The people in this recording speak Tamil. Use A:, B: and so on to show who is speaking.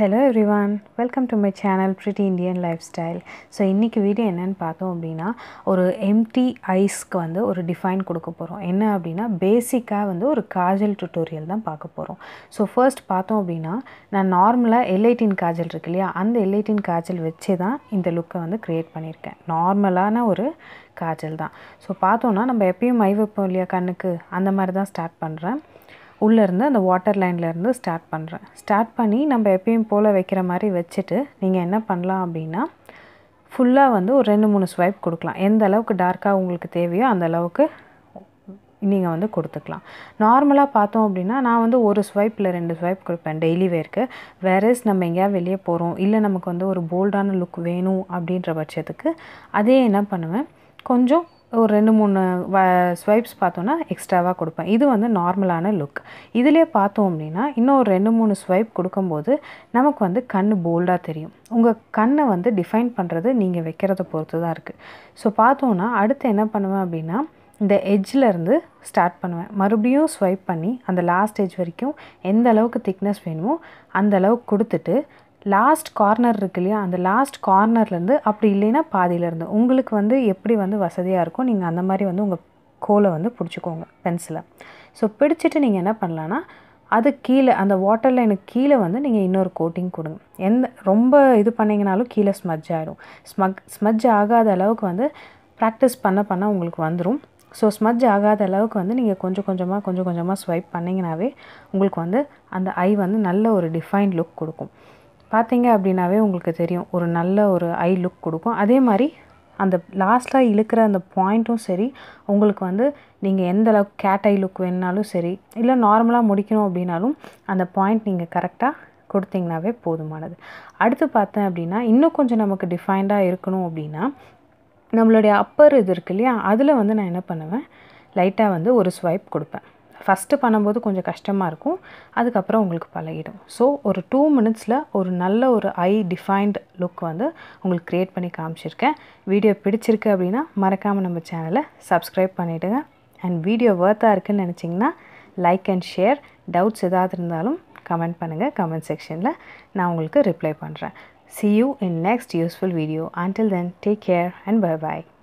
A: Hello everyone welcome to my channel pretty Indian lifestyle so இன்றைக்கி வீடியோ என்னென்னு பார்த்தோம் அப்படின்னா ஒரு எம்டி ஐஸ்க்கு வந்து ஒரு டிஃபைன் கொடுக்க போகிறோம் என்ன அப்படின்னா பேசிக்காக வந்து ஒரு காஜல் டுட்டோரியல் தான் பார்க்க போகிறோம் ஸோ ஃபர்ஸ்ட் பார்த்தோம் அப்படின்னா நான் நார்மலாக எல்ஐடின் காஜல் இருக்கு இல்லையா அந்த எல்ஐடின் காஜல் வச்சு தான் இந்த லுக்கை வந்து க்ரியேட் பண்ணியிருக்கேன் நார்மலான ஒரு காஜல் தான் ஸோ பார்த்தோன்னா நம்ம எப்பயும் மை வைப்போம் இல்லையா கண்ணுக்கு அந்த மாதிரி தான் ஸ்டார்ட் பண்ணுறேன் உள்ளேருந்து அந்த வாட்டர் லைன்லேருந்து ஸ்டார்ட் பண்ணுறேன் ஸ்டார்ட் பண்ணி நம்ம எப்பயும் போல் வைக்கிற மாதிரி வச்சுட்டு நீங்கள் என்ன பண்ணலாம் அப்படின்னா ஃபுல்லாக வந்து ஒரு ரெண்டு மூணு ஸ்வைப் கொடுக்கலாம் எந்த அளவுக்கு டார்க்காக உங்களுக்கு தேவையோ அந்த அளவுக்கு நீங்கள் வந்து கொடுத்துக்கலாம் நார்மலாக பார்த்தோம் அப்படின்னா நான் வந்து ஒரு ஸ்வைப்பில் ரெண்டு ஸ்வைப் கொடுப்பேன் டெய்லி வேர்க்கு வேறஸ் நம்ம எங்கேயாவது வெளியே போகிறோம் இல்லை நமக்கு வந்து ஒரு போல்டான லுக் வேணும் அப்படின்ற பட்சத்துக்கு அதே என்ன பண்ணுவேன் கொஞ்சம் ஒரு ரெண்டு மூணு வ ஸ்வைப்ஸ் பார்த்தோன்னா எக்ஸ்ட்ராவாக கொடுப்பேன் இது வந்து நார்மலான லுக் இதிலே பார்த்தோம் அப்படின்னா இன்னும் ஒரு ரெண்டு மூணு ஸ்வைப் கொடுக்கும்போது நமக்கு வந்து கண் போல்டாக தெரியும் உங்கள் கண்ணை வந்து டிஃபைன் பண்ணுறது நீங்கள் வைக்கிறத பொறுத்து தான் இருக்குது ஸோ பார்த்தோன்னா அடுத்து என்ன பண்ணுவேன் அப்படின்னா இந்த எட்ஜிலேருந்து ஸ்டார்ட் பண்ணுவேன் மறுபடியும் ஸ்வைப் பண்ணி அந்த லாஸ்ட் எஜ் வரைக்கும் எந்த அளவுக்கு திக்னஸ் வேணுமோ அந்த அளவுக்கு கொடுத்துட்டு லாஸ்ட் கார்னர் இருக்கு இல்லையா அந்த லாஸ்ட் கார்னர்லேருந்து அப்படி இல்லைன்னா பாதியிலேருந்து உங்களுக்கு வந்து எப்படி வந்து வசதியாக இருக்கோ நீங்கள் அந்த மாதிரி வந்து உங்கள் கோலை வந்து பிடிச்சிக்கோங்க பென்சிலை ஸோ பிடிச்சிட்டு நீங்கள் என்ன பண்ணலான்னா அது கீழே அந்த வாட்டர் லைனுக்கு கீழே வந்து நீங்கள் இன்னொரு கோட்டிங் கொடுங்க எந்த ரொம்ப இது பண்ணிங்கனாலும் கீழே ஸ்மஜ் ஆகிடும் ஸ்மக் ஸ்மஜ் ஆகாத அளவுக்கு வந்து ப்ராக்டிஸ் பண்ண பண்ண உங்களுக்கு வந்துடும் ஸோ ஸ்மஜ் ஆகாத அளவுக்கு வந்து நீங்கள் கொஞ்சம் கொஞ்சமாக கொஞ்சம் கொஞ்சமாக ஸ்வைப் பண்ணிங்கனாவே உங்களுக்கு வந்து அந்த ஐ வந்து நல்ல ஒரு டிஃபைன் லுக் கொடுக்கும் பார்த்தீங்க அப்படின்னாவே உங்களுக்கு தெரியும் ஒரு நல்ல ஒரு ஐ லுக் கொடுக்கும் அதே மாதிரி அந்த லாஸ்ட்டாக இழுக்கிற அந்த பாயிண்ட்டும் சரி உங்களுக்கு வந்து நீங்கள் எந்த அளவுக்கு கேட் ஐ லுக் வேணுனாலும் சரி இல்லை நார்மலாக முடிக்கணும் அப்படின்னாலும் அந்த பாயிண்ட் நீங்கள் கரெக்டாக கொடுத்தீங்கனாவே போதுமானது அடுத்து பார்த்தேன் அப்படின்னா இன்னும் கொஞ்சம் நமக்கு டிஃபைன்டாக இருக்கணும் அப்படின்னா நம்மளுடைய அப்பர் இது இருக்கு இல்லையா அதில் வந்து நான் என்ன பண்ணுவேன் லைட்டாக வந்து ஒரு ஸ்வைப் கொடுப்பேன் ஃபஸ்ட்டு பண்ணும்போது கொஞ்சம் கஷ்டமாக இருக்கும் அதுக்கப்புறம் உங்களுக்கு பழகிடும் ஸோ ஒரு டூ மினிட்ஸில் ஒரு நல்ல ஒரு ஐ டிஃபைன்ட் லுக் வந்து உங்களுக்கு க்ரியேட் பண்ணி காமிச்சிருக்கேன் வீடியோ பிடிச்சிருக்கு அப்படின்னா மறக்காமல் நம்ம சேனலை சப்ஸ்கிரைப் பண்ணிவிடுங்க அண்ட் வீடியோ ஒர்த்தாக இருக்குதுன்னு நினச்சிங்கன்னா லைக் அண்ட் ஷேர் டவுட்ஸ் எதாவது இருந்தாலும் கமெண்ட் பண்ணுங்கள் கமெண்ட் செக்ஷனில் நான் உங்களுக்கு ரிப்ளை பண்ணுறேன் See you in next useful video. Until then, take care and bye-bye.